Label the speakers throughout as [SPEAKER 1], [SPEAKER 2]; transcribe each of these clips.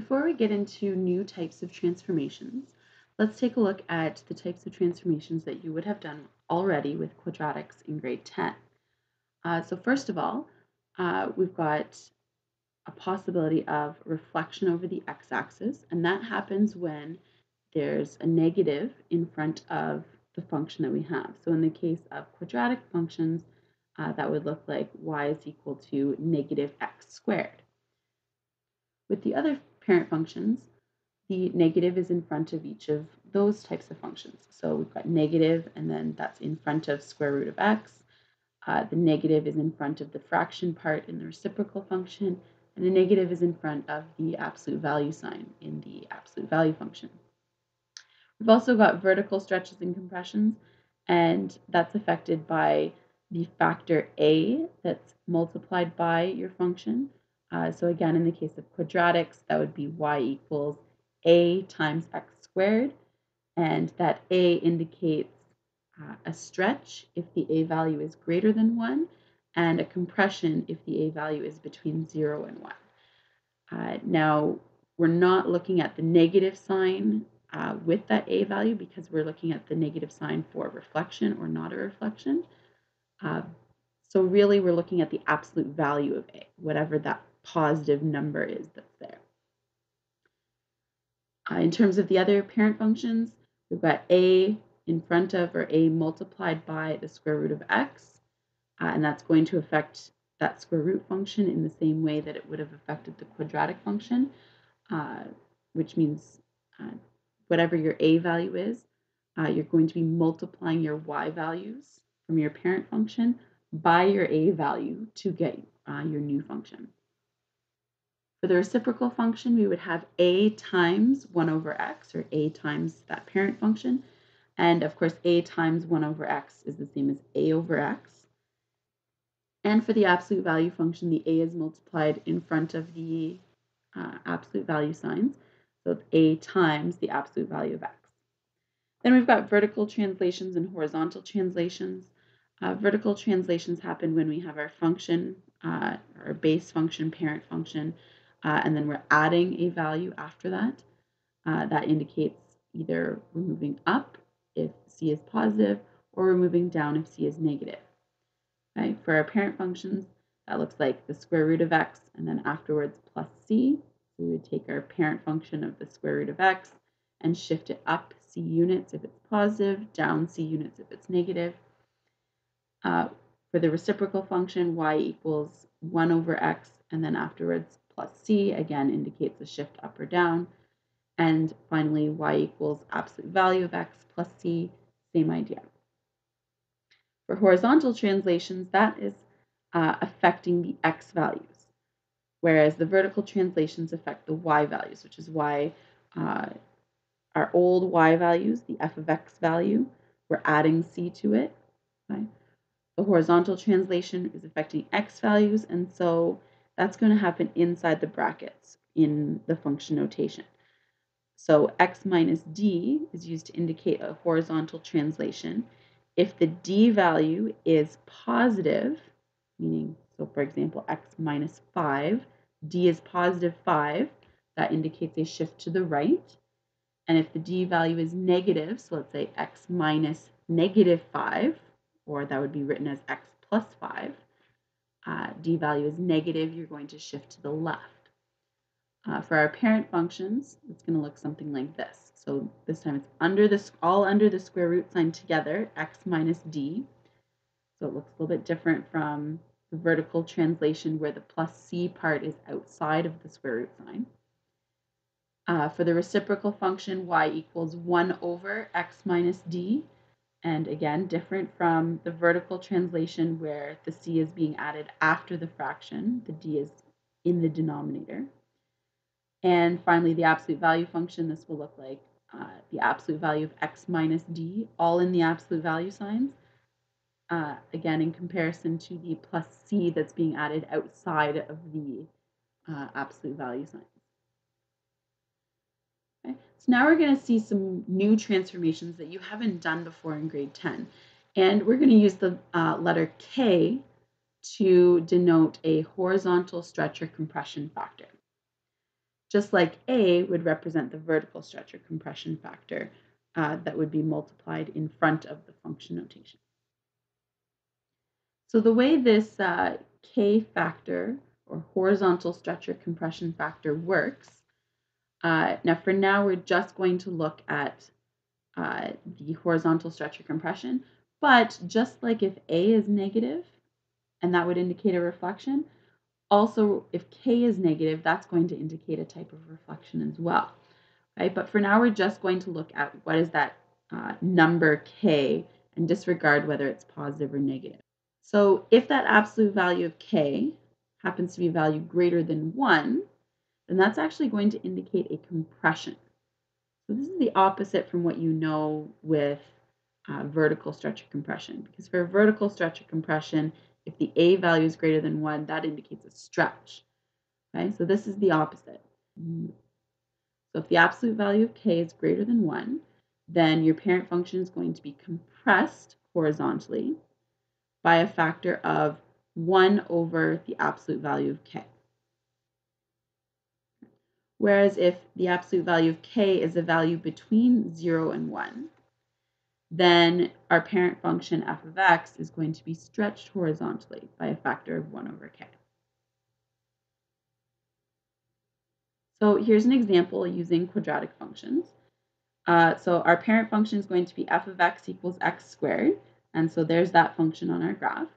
[SPEAKER 1] Before we get into new types of transformations, let's take a look at the types of transformations that you would have done already with quadratics in grade 10. Uh, so first of all, uh, we've got a possibility of reflection over the x-axis, and that happens when there's a negative in front of the function that we have. So in the case of quadratic functions, uh, that would look like y is equal to negative x squared. With the other parent functions, the negative is in front of each of those types of functions. So we've got negative, and then that's in front of square root of x. Uh, the negative is in front of the fraction part in the reciprocal function, and the negative is in front of the absolute value sign in the absolute value function. We've also got vertical stretches and compressions, and that's affected by the factor a that's multiplied by your function. Uh, so again, in the case of quadratics, that would be y equals a times x squared, and that a indicates uh, a stretch if the a value is greater than 1, and a compression if the a value is between 0 and 1. Uh, now, we're not looking at the negative sign uh, with that a value because we're looking at the negative sign for reflection or not a reflection. Uh, so really, we're looking at the absolute value of a, whatever that positive number is that's there. Uh, in terms of the other parent functions, we've got a in front of or a multiplied by the square root of x, uh, and that's going to affect that square root function in the same way that it would have affected the quadratic function, uh, which means uh, whatever your a value is, uh, you're going to be multiplying your y values from your parent function by your a value to get uh, your new function. For the reciprocal function, we would have a times 1 over x, or a times that parent function. And of course, a times 1 over x is the same as a over x. And for the absolute value function, the a is multiplied in front of the uh, absolute value signs. So it's a times the absolute value of x. Then we've got vertical translations and horizontal translations. Uh, vertical translations happen when we have our function, uh, our base function, parent function, uh, and then we're adding a value after that. Uh, that indicates either we're moving up if c is positive or we're moving down if c is negative. Okay, for our parent functions, that looks like the square root of x and then afterwards plus c. So we would take our parent function of the square root of x and shift it up c units if it's positive, down c units if it's negative. Uh, for the reciprocal function, y equals 1 over x, and then afterwards plus c, again, indicates a shift up or down. And finally, y equals absolute value of x plus c, same idea. For horizontal translations, that is uh, affecting the x values, whereas the vertical translations affect the y values, which is why uh, our old y values, the f of x value, we're adding c to it. The horizontal translation is affecting x values, and so that's going to happen inside the brackets in the function notation. So x minus d is used to indicate a horizontal translation. If the d value is positive, meaning, so for example, x minus 5, d is positive 5, that indicates a shift to the right. And if the d value is negative, so let's say x minus negative 5, or that would be written as x plus 5, uh, d value is negative, you're going to shift to the left. Uh, for our parent functions, it's going to look something like this. So this time it's under this, all under the square root sign together, x minus d. So it looks a little bit different from the vertical translation where the plus c part is outside of the square root sign. Uh, for the reciprocal function, y equals 1 over x minus d. And again, different from the vertical translation where the c is being added after the fraction, the d is in the denominator. And finally, the absolute value function, this will look like uh, the absolute value of x minus d, all in the absolute value signs. Uh, again, in comparison to the plus c that's being added outside of the uh, absolute value signs. Okay. So now we're going to see some new transformations that you haven't done before in grade 10. And we're going to use the uh, letter K to denote a horizontal stretch or compression factor. just like A would represent the vertical stretch or compression factor uh, that would be multiplied in front of the function notation. So the way this uh, K factor or horizontal stretch or compression factor works, uh, now for now we're just going to look at uh, the horizontal stretch or compression, but just like if A is negative, and that would indicate a reflection, also, if K is negative, that's going to indicate a type of reflection as well. Right? But for now, we're just going to look at what is that uh, number K and disregard whether it's positive or negative. So if that absolute value of K happens to be a value greater than 1, then that's actually going to indicate a compression. So this is the opposite from what you know with uh, vertical stretch or compression. Because for a vertical stretch or compression, if the A value is greater than 1, that indicates a stretch. Okay, so this is the opposite. So if the absolute value of k is greater than 1, then your parent function is going to be compressed horizontally by a factor of 1 over the absolute value of k. Whereas if the absolute value of k is a value between 0 and 1, then our parent function f of x is going to be stretched horizontally by a factor of 1 over k. So here's an example using quadratic functions. Uh, so our parent function is going to be f of x equals x squared. And so there's that function on our graph.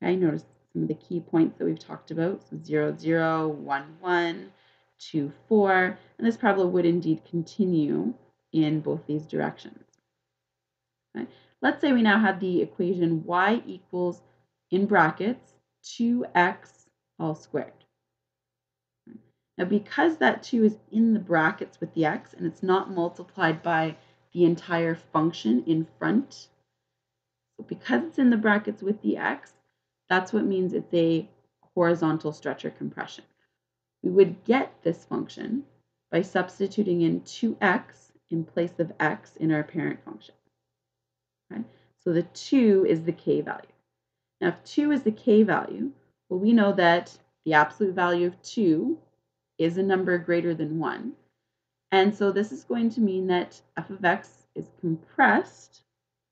[SPEAKER 1] Okay, notice some of the key points that we've talked about. So 0, 0, 1, 1, 2, 4. And this problem would indeed continue in both these directions. Okay? Let's say we now have the equation y equals, in brackets, 2x all squared. Now, because that 2 is in the brackets with the x and it's not multiplied by the entire function in front, so because it's in the brackets with the x, that's what means it's a horizontal stretch or compression. We would get this function by substituting in 2x in place of x in our parent function. Okay? So the 2 is the k value. Now, if 2 is the k value, well, we know that the absolute value of 2 is a number greater than 1. And so this is going to mean that f of x is compressed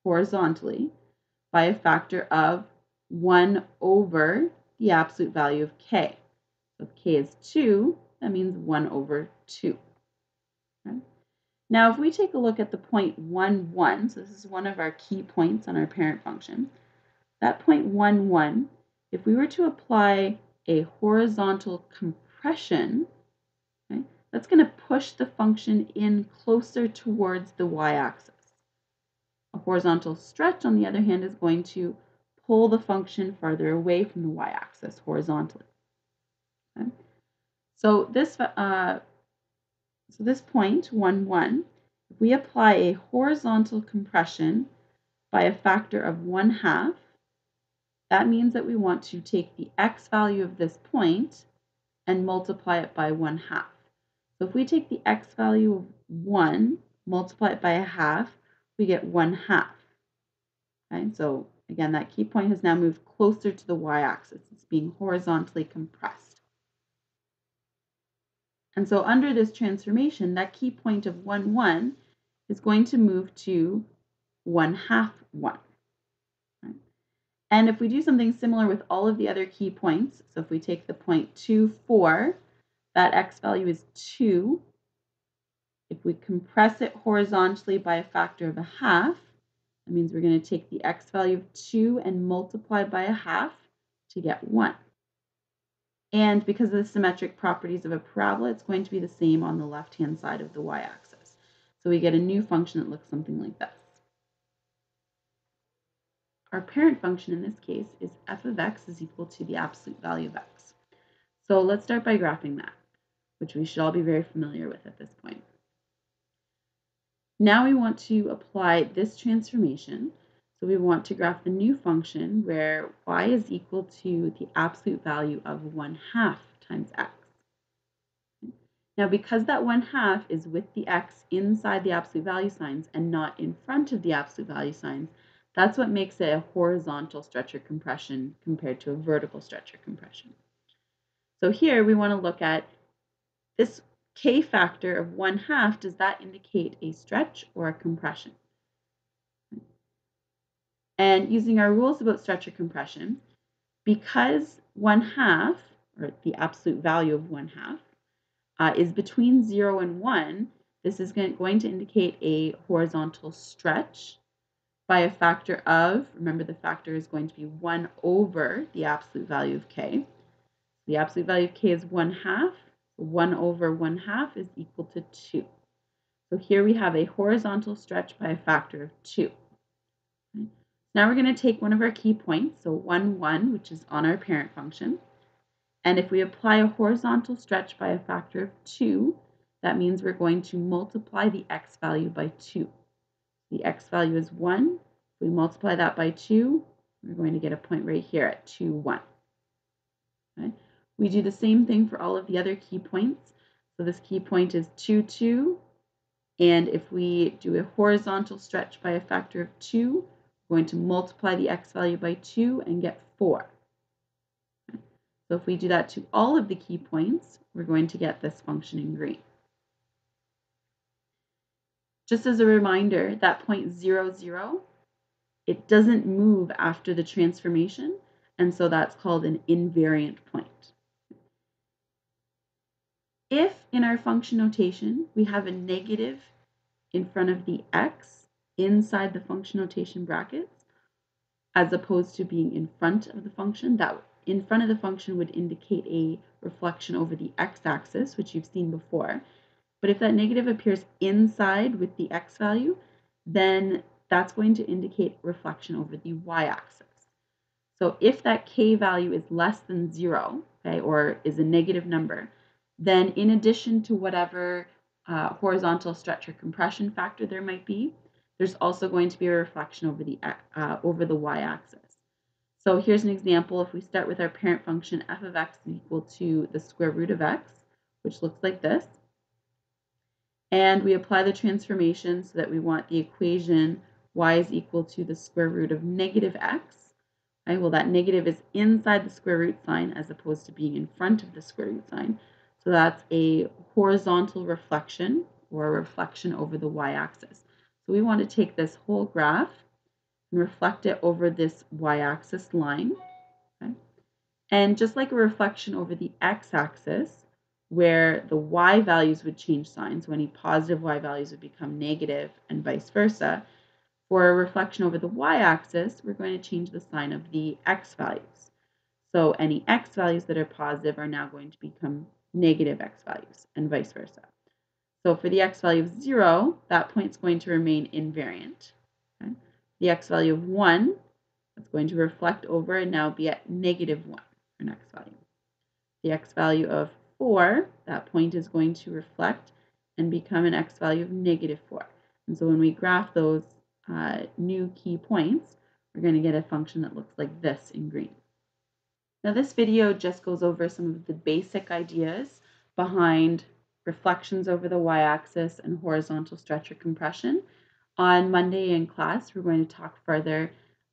[SPEAKER 1] horizontally by a factor of 1 over the absolute value of k. So k is 2, that means 1 over 2. Okay? Now, if we take a look at the point 1, 1, so this is one of our key points on our parent function, that point 1, 1, if we were to apply a horizontal compression, okay, that's going to push the function in closer towards the y-axis. A horizontal stretch, on the other hand, is going to pull the function farther away from the y-axis horizontally. So this uh, so this point, 1, 1, if we apply a horizontal compression by a factor of 1 half, that means that we want to take the x value of this point and multiply it by 1 half. So if we take the x value of 1, multiply it by a half, we get 1 half. Okay, so again, that key point has now moved closer to the y-axis. It's being horizontally compressed. And so under this transformation, that key point of 1, 1 is going to move to 1 half 1. And if we do something similar with all of the other key points, so if we take the point 2, 4, that x value is 2. If we compress it horizontally by a factor of a half, that means we're going to take the x value of 2 and multiply by a half to get 1. And because of the symmetric properties of a parabola, it's going to be the same on the left-hand side of the y-axis. So we get a new function that looks something like this. Our parent function in this case is f of x is equal to the absolute value of x. So let's start by graphing that, which we should all be very familiar with at this point. Now we want to apply this transformation so we want to graph the new function where y is equal to the absolute value of 1 half times x. Now, because that 1 half is with the x inside the absolute value signs and not in front of the absolute value signs, that's what makes it a horizontal stretch or compression compared to a vertical stretch or compression. So here we want to look at this k factor of 1 half, does that indicate a stretch or a compression? And using our rules about stretch or compression, because 1 half, or the absolute value of 1 half, uh, is between 0 and 1, this is going to indicate a horizontal stretch by a factor of, remember the factor is going to be 1 over the absolute value of k. The absolute value of k is 1 half. 1 over 1 half is equal to 2. So here we have a horizontal stretch by a factor of 2. Now we're going to take one of our key points, so 1, 1, which is on our parent function. And if we apply a horizontal stretch by a factor of 2, that means we're going to multiply the x value by 2. The x value is 1. If we multiply that by 2, we're going to get a point right here at 2, 1. Okay. We do the same thing for all of the other key points. So this key point is 2, 2. And if we do a horizontal stretch by a factor of 2, we're going to multiply the x value by 2 and get 4. Okay. So if we do that to all of the key points, we're going to get this function in green. Just as a reminder, that point zero, zero, it doesn't move after the transformation, and so that's called an invariant point. If in our function notation we have a negative in front of the x inside the function notation brackets, as opposed to being in front of the function, that in front of the function would indicate a reflection over the x-axis, which you've seen before. But if that negative appears inside with the x value, then that's going to indicate reflection over the y-axis. So if that k value is less than zero, okay, or is a negative number, then in addition to whatever uh, horizontal stretch or compression factor there might be, there's also going to be a reflection over the uh, over the y-axis. So here's an example. If we start with our parent function f of x is equal to the square root of x, which looks like this, and we apply the transformation so that we want the equation y is equal to the square root of negative x. Okay, well, that negative is inside the square root sign as opposed to being in front of the square root sign. So that's a horizontal reflection or a reflection over the y-axis. So we want to take this whole graph and reflect it over this y-axis line. Okay? And just like a reflection over the x-axis, where the y values would change signs, so any positive y values would become negative and vice versa. For a reflection over the y-axis, we're going to change the sign of the x values. So any x values that are positive are now going to become negative x values and vice versa. So for the x value of 0, that point is going to remain invariant. Okay? The x value of 1, that's going to reflect over and now be at negative 1 for an x value. The x value of 4, that point is going to reflect and become an x value of negative 4. And so when we graph those uh, new key points, we're going to get a function that looks like this in green. Now this video just goes over some of the basic ideas behind reflections over the y-axis and horizontal stretch or compression. On Monday in class, we're going to talk further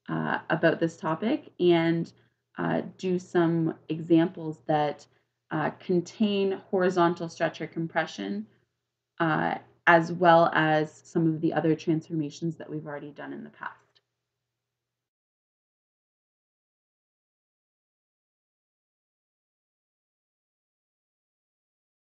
[SPEAKER 1] uh, about this topic and uh, do some examples that uh, contain horizontal stretch or compression, uh, as well as some of the other transformations that we've already done in the past.